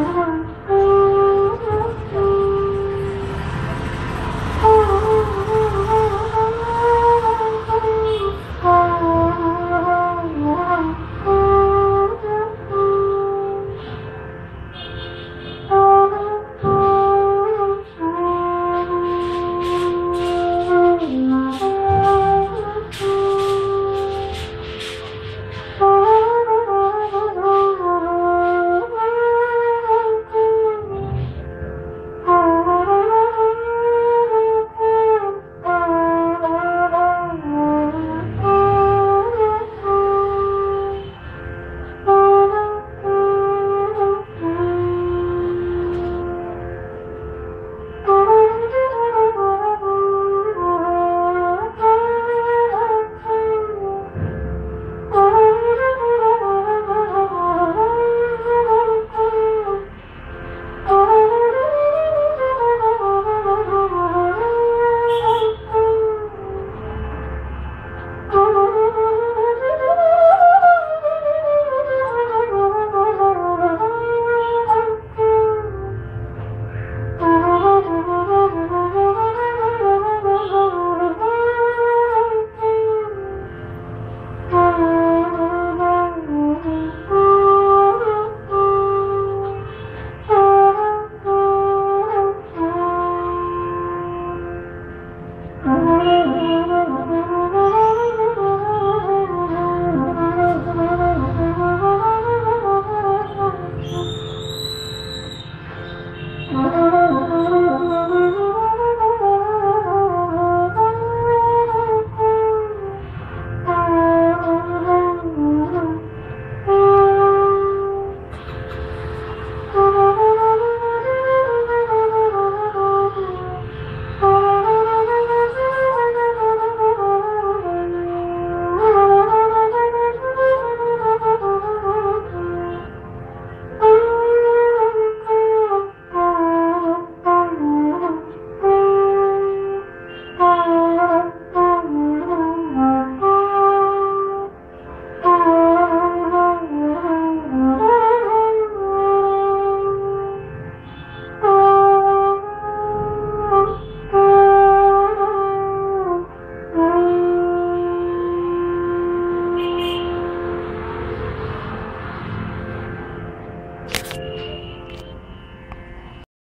Oh,